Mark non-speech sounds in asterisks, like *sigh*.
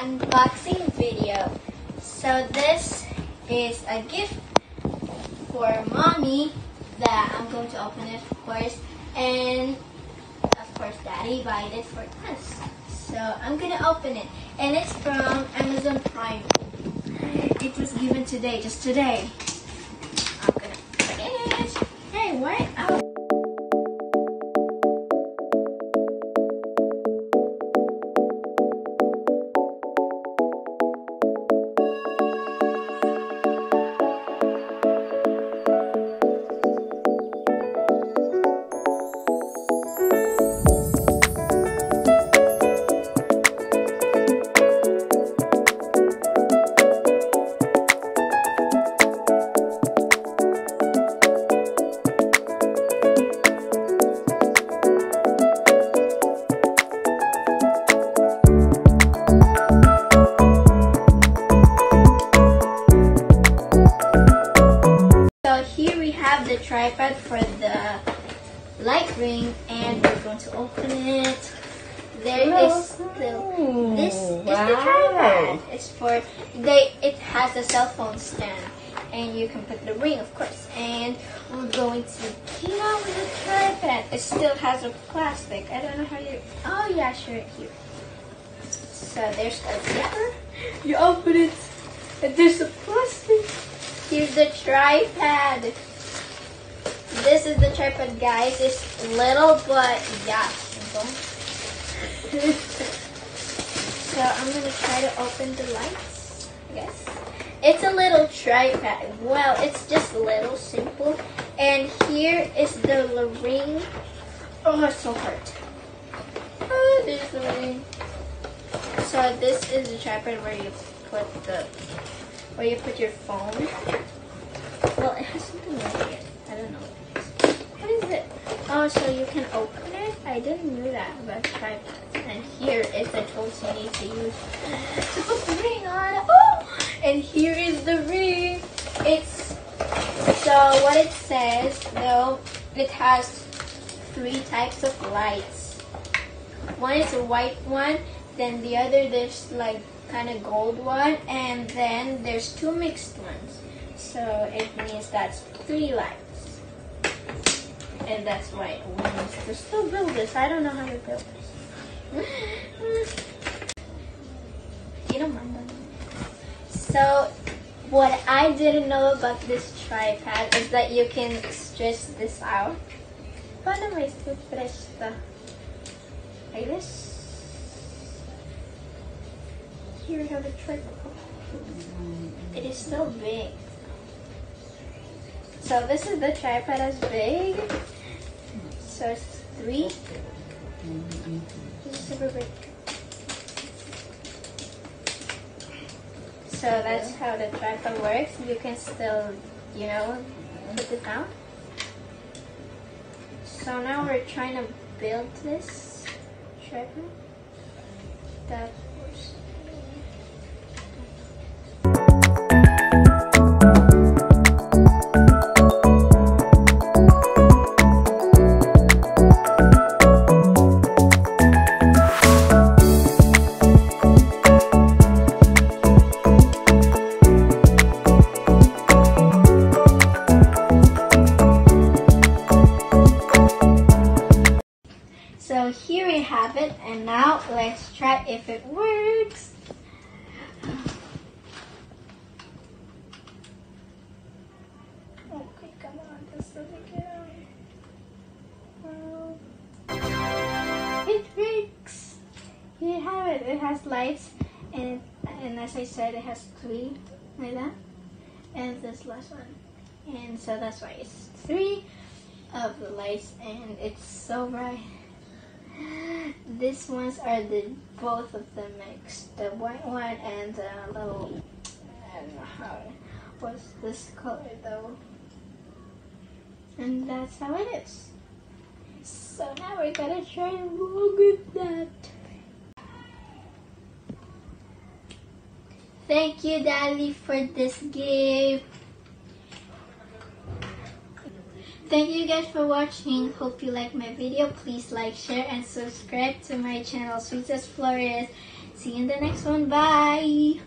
unboxing video. So this is a gift for mommy that I'm going to open it of course and of course daddy bought it for us. So I'm gonna open it and it's from Amazon Prime. It was given today, just today. Have the tripod for the light ring and we're going to open it. There is still this is the tripod. It's for they it has a cell phone stand and you can put the ring of course. And we're going to get out with the tripod. It still has a plastic. I don't know how you oh yeah sure here. So there's a zipper. You open it and there's a plastic. Here's the tripod. This is the tripod, guys. It's little, but yeah, simple. *laughs* so I'm gonna try to open the lights. I guess it's a little tripod. Well, it's just little, simple. And here is the ring. Oh, it's so hard. Oh, there's the ring. So this is the tripod where you put the where you put your phone. Well, it has something like it. I don't know what is. It? Oh, so you can open it? I didn't know that about tripods. And here is the tools you need to use oh, to put the ring on. Oh! And here is the ring. It's so what it says though. It has three types of lights. One is a white one. Then the other there's like kind of gold one, and then there's two mixed ones. So it means that's three lights. And that's why we need to still build this. I don't know how to build this. You don't mind. So what I didn't know about this tripod is that you can stretch this out. Oh, Paano may stretch the like this? Here we have a tripod. It is still big. So this is the tripod as big. So it's three. This is super big. So that's how the tripod works. You can still, you know, put it down. So now we're trying to build this tripod. That have it, and now let's try if it works. Okay, come on, this doesn't get out. Well, It works. Here you have it. It has lights, and and as I said, it has three like that, and this last one, and so that's why it's three of the lights, and it's so bright. These ones are the both of them mixed. The white one and the little I don't know how what's this color though. And that's how it is. So now we're gonna try and look at that. Thank you, Daddy, for this gift. Thank you guys for watching. Hope you like my video. Please like, share, and subscribe to my channel, Sweetcess Flores. See you in the next one. Bye!